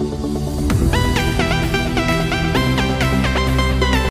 Música